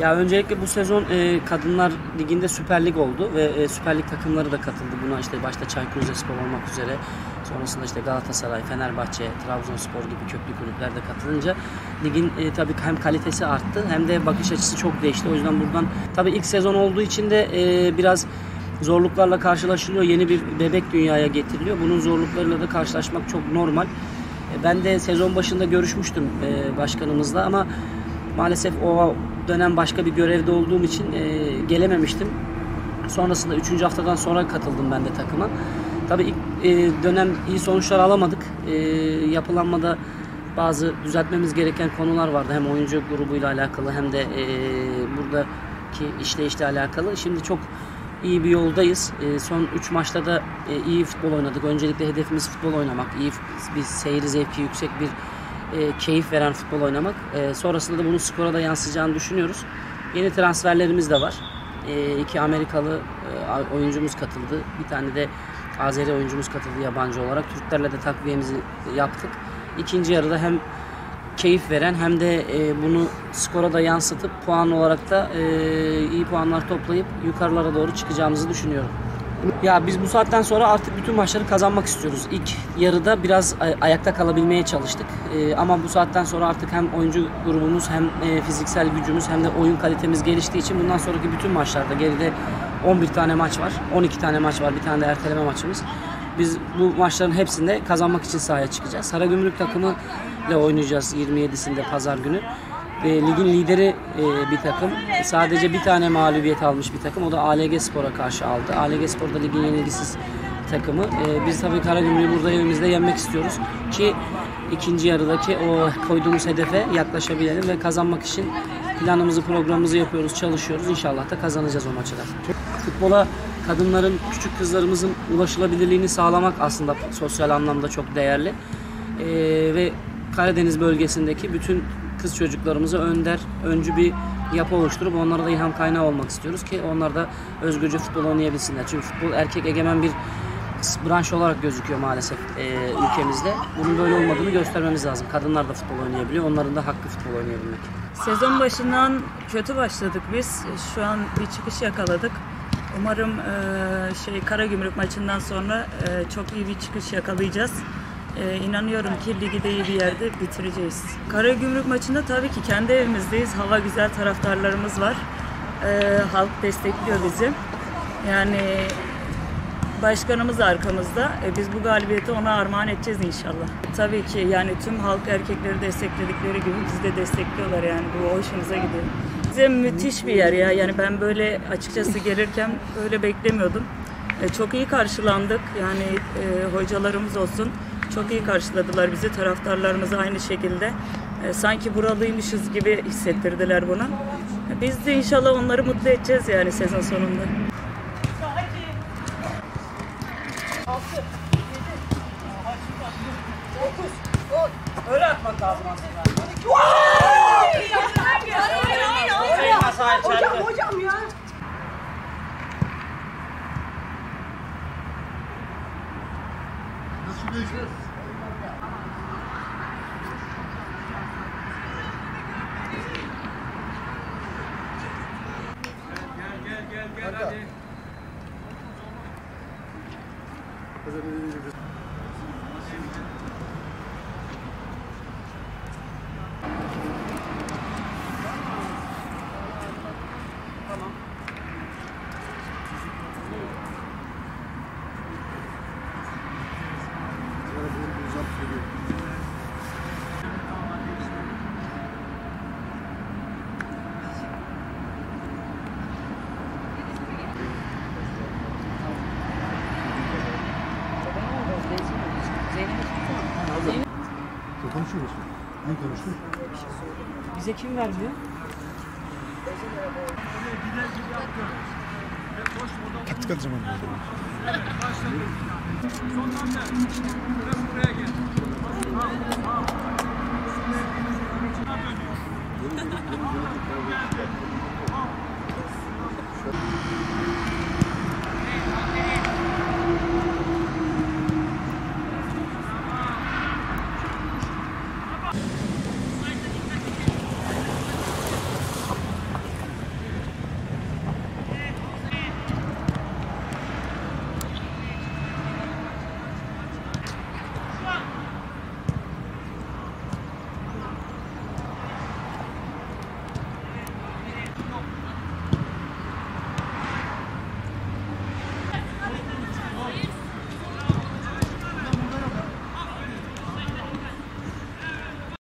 Ya öncelikle bu sezon e, Kadınlar Ligi'nde Süper Lig oldu ve e, Süper Lig takımları da katıldı buna. işte başta Çaykur Rizespor olmak üzere sonrasında işte Galatasaray, Fenerbahçe, Trabzonspor gibi köklü kulüpler de katılınca ligin e, tabii hem kalitesi arttı hem de bakış açısı çok değişti. O yüzden buradan tabii ilk sezon olduğu için de e, biraz zorluklarla karşılaşılıyor. Yeni bir bebek dünyaya getiriliyor. Bunun zorluklarıyla da karşılaşmak çok normal. E, Ben de sezon başında görüşmüştüm e, başkanımızla ama maalesef o dönem başka bir görevde olduğum için e, gelememiştim. Sonrasında 3. haftadan sonra katıldım ben de takıma. Tabii ilk e, dönem iyi sonuçlar alamadık. E, yapılanmada bazı düzeltmemiz gereken konular vardı. Hem oyuncu grubuyla alakalı hem de e, buradaki işleyişle alakalı. Şimdi çok iyi bir yoldayız. E, son 3 maçta da e, iyi futbol oynadık. Öncelikle hedefimiz futbol oynamak. İyi bir seyir zevki yüksek bir e, keyif veren futbol oynamak. E, sonrasında da bunun skora da yansıyacağını düşünüyoruz. Yeni transferlerimiz de var. E, iki Amerikalı e, oyuncumuz katıldı. Bir tane de Azeri oyuncumuz katıldı yabancı olarak. Türklerle de takviyemizi yaptık. İkinci yarıda hem keyif veren hem de e, bunu skora da yansıtıp puan olarak da e, iyi puanlar toplayıp yukarılara doğru çıkacağımızı düşünüyorum. Ya biz bu saatten sonra artık bütün maçları kazanmak istiyoruz. İlk yarıda biraz ay- ayakta kalabilmeye çalıştık. E, ama bu saatten sonra artık hem oyuncu grubumuz hem e, fiziksel gücümüz hem de oyun kalitemiz geliştiği için bundan sonraki bütün maçlarda geride 11 tane maç var. 12 tane maç var. Bir tane de erteleme maçımız. Biz bu maçların hepsinde kazanmak için sahaya çıkacağız. Saragümrük takımı ile oynayacağız 27'sinde pazar günü. E, ligin lideri e, bir takım. Sadece bir tane mağlubiyet almış bir takım. O da ALG Spor'a karşı aldı. ALG Spor da ligin yenilgisiz takımı. E, biz tabii Karagümrük'ü burada evimizde yenmek istiyoruz ki ikinci yarıdaki o koyduğumuz hedefe yaklaşabilelim ve kazanmak için planımızı programımızı yapıyoruz, çalışıyoruz. İnşallah da kazanacağız o maçı da. Futbola kadınların, küçük kızlarımızın ulaşılabilirliğini sağlamak aslında sosyal anlamda çok değerli. Ee, ve Karadeniz bölgesindeki bütün kız çocuklarımıza önder, öncü bir yapı oluşturup onlara da ilham kaynağı olmak istiyoruz ki onlar da özgürce futbol oynayabilsinler. Çünkü futbol erkek egemen bir branş olarak gözüküyor maalesef e, ülkemizde. Bunun böyle olmadığını göstermemiz lazım. Kadınlar da futbol oynayabiliyor. Onların da hakkı futbol oynayabilmek. Sezon başından kötü başladık biz. Şu an bir çıkış yakaladık. Umarım e, şey Karagümrük maçından sonra e, çok iyi bir çıkış yakalayacağız. E, inanıyorum ki ligi de iyi bir yerde bitireceğiz. Karagümrük maçında tabii ki kendi evimizdeyiz. Hava güzel, taraftarlarımız var. E, halk destekliyor bizi. Yani Başkanımız arkamızda. E, biz bu galibiyeti ona armağan edeceğiz inşallah. Tabii ki yani tüm halk erkekleri destekledikleri gibi bizi de destekliyorlar yani bu hoşumuza gidiyor. Bize müthiş bir yer ya yani ben böyle açıkçası gelirken böyle beklemiyordum. E, çok iyi karşılandık yani e, hocalarımız olsun çok iyi karşıladılar bizi taraftarlarımız aynı şekilde. E, sanki buralıymışız gibi hissettirdiler bunu. E, biz de inşallah onları mutlu edeceğiz yani sezon sonunda. Hocam hocam ya. Hazırlayabiliriz. Konuşuyoruz. Ne konuştuk? Bize kim vermiyor? Taktik atacağım onu.